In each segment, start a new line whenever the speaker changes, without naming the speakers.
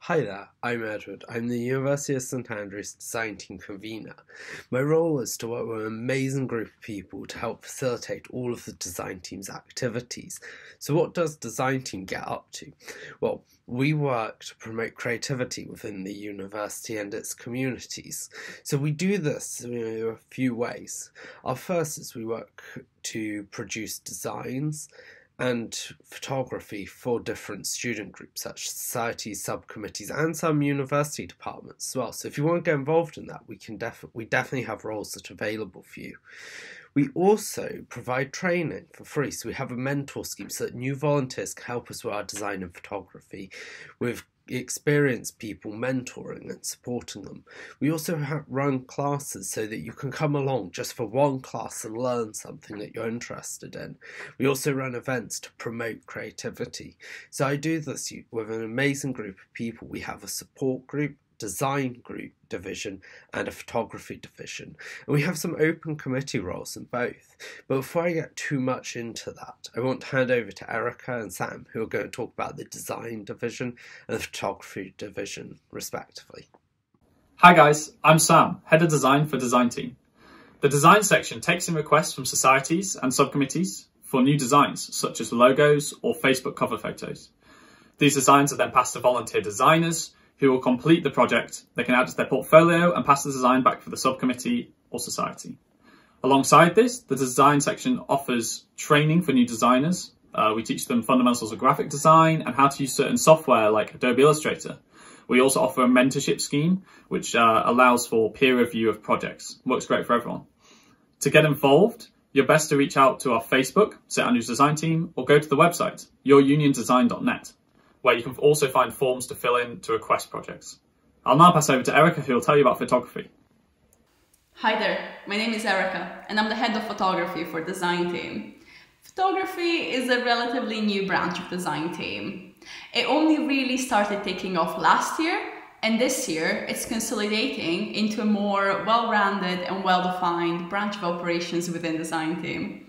Hi there, I'm Edward. I'm the University of St Andrews Design Team convener. My role is to work with an amazing group of people to help facilitate all of the design team's activities. So, what does design team get up to? Well, we work to promote creativity within the university and its communities. So, we do this in a few ways. Our first is we work to produce designs and photography for different student groups, such as societies, subcommittees, and some university departments as well. So if you want to get involved in that, we can def- we definitely have roles that are available for you. We also provide training for free. So we have a mentor scheme so that new volunteers can help us with our design and photography with experienced people mentoring and supporting them. We also have run classes so that you can come along just for one class and learn something that you're interested in. We also run events to promote creativity. So I do this with an amazing group of people. We have a support group design group division and a photography division. And we have some open committee roles in both. But before I get too much into that, I want to hand over to Erica and Sam, who are going to talk about the design division and the photography division, respectively.
Hi guys, I'm Sam, Head of Design for Design Team. The design section takes in requests from societies and subcommittees for new designs, such as logos or Facebook cover photos. These designs are then passed to volunteer designers who will complete the project. They can add to their portfolio and pass the design back for the subcommittee or society. Alongside this, the design section offers training for new designers. Uh, we teach them fundamentals of graphic design and how to use certain software like Adobe Illustrator. We also offer a mentorship scheme, which uh, allows for peer review of projects. Works great for everyone. To get involved, you're best to reach out to our Facebook, St Andrews Design Team, or go to the website, youruniondesign.net where you can also find forms to fill in to request projects. I'll now pass over to Erica who will tell you about photography.
Hi there, my name is Erica and I'm the head of photography for design team. Photography is a relatively new branch of design team. It only really started taking off last year and this year it's consolidating into a more well-rounded and well-defined branch of operations within design team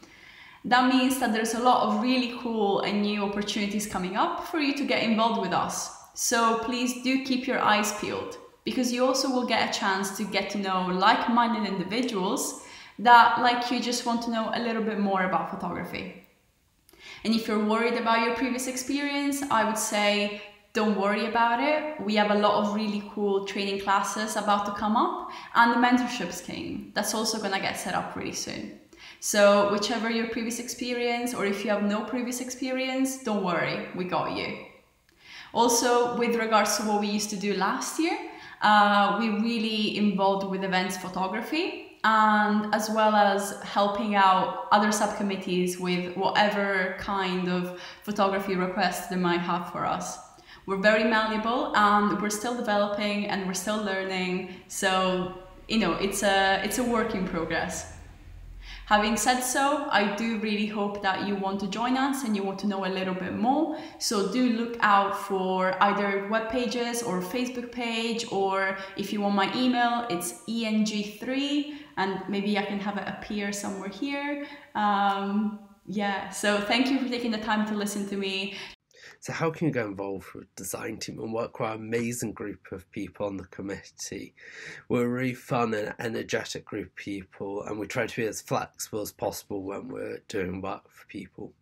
that means that there's a lot of really cool and new opportunities coming up for you to get involved with us. So please do keep your eyes peeled because you also will get a chance to get to know like-minded individuals that like you just want to know a little bit more about photography. And if you're worried about your previous experience, I would say don't worry about it. We have a lot of really cool training classes about to come up and the mentorship scheme that's also gonna get set up really soon. So whichever your previous experience or if you have no previous experience, don't worry, we got you. Also, with regards to what we used to do last year, uh, we really involved with events photography and as well as helping out other subcommittees with whatever kind of photography requests they might have for us. We're very malleable and we're still developing and we're still learning. So, you know, it's a, it's a work in progress. Having said so, I do really hope that you want to join us and you want to know a little bit more. So do look out for either web pages or Facebook page, or if you want my email, it's eng3, and maybe I can have it appear somewhere here. Um, yeah, so thank you for taking the time to listen to me.
So, how can you get involved with the design team and work with an amazing group of people on the committee? We're a really fun and energetic group of people, and we try to be as flexible as possible when we're doing work for people.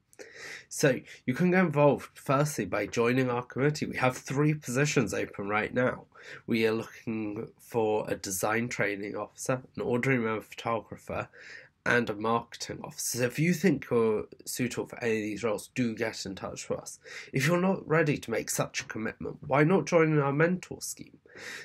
So you can get involved firstly by joining our committee. We have three positions open right now. We are looking for a design training officer, an ordinary member photographer, and a marketing officer. So if you think you're suitable for any of these roles, do get in touch with us. If you're not ready to make such a commitment, why not join our mentor scheme?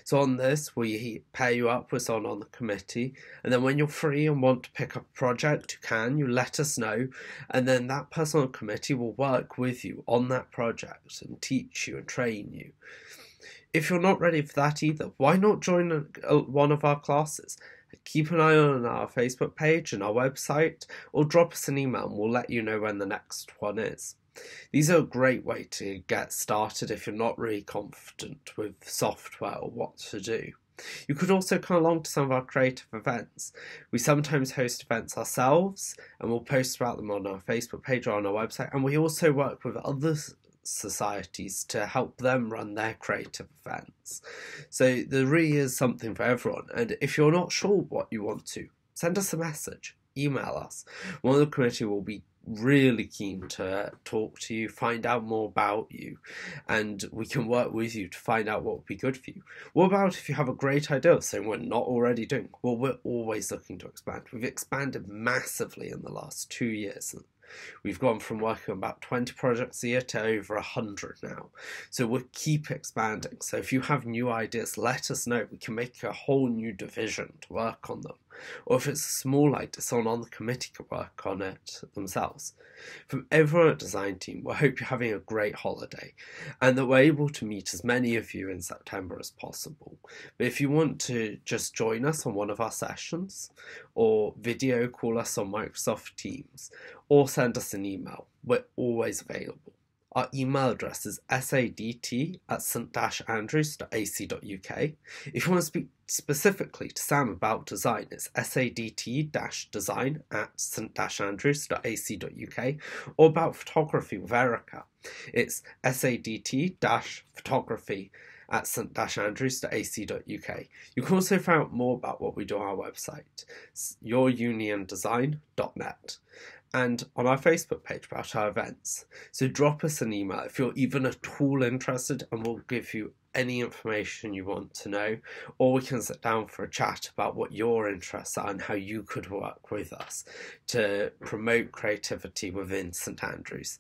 So on this, we pair you up with someone on the committee, and then when you're free and want to pick up a project, you can, you let us know, and then that person on the committee will work with you on that project and teach you and train you. If you're not ready for that either, why not join one of our classes? Keep an eye on our Facebook page and our website, or drop us an email and we'll let you know when the next one is. These are a great way to get started if you're not really confident with software or what to do. You could also come along to some of our creative events. We sometimes host events ourselves and we'll post about them on our Facebook page or on our website. And we also work with other societies to help them run their creative events. So there really is something for everyone. And if you're not sure what you want to, send us a message, email us. One of the committee will be really keen to talk to you, find out more about you, and we can work with you to find out what would be good for you. What about if you have a great idea of something we're not already doing? Well, we're always looking to expand. We've expanded massively in the last two years. We've gone from working on about 20 projects a year to over 100 now. So we'll keep expanding. So if you have new ideas, let us know. We can make a whole new division to work on them. Or if it's a small idea, someone on the committee can work on it themselves. From everyone at Design Team, we hope you're having a great holiday and that we're able to meet as many of you in September as possible. But if you want to just join us on one of our sessions or video call us on Microsoft Teams or send us an email, we're always available. Our email address is sadt at st-andrews.ac.uk. If you want to speak specifically to Sam about design, it's sadt-design at st-andrews.ac.uk or about photography with Erica. It's sadt-photography at st-andrews.ac.uk. You can also find out more about what we do on our website, youruniondesign.net and on our Facebook page about our events. So drop us an email if you're even at all interested, and we'll give you any information you want to know, or we can sit down for a chat about what your interests are and how you could work with us to promote creativity within St Andrews.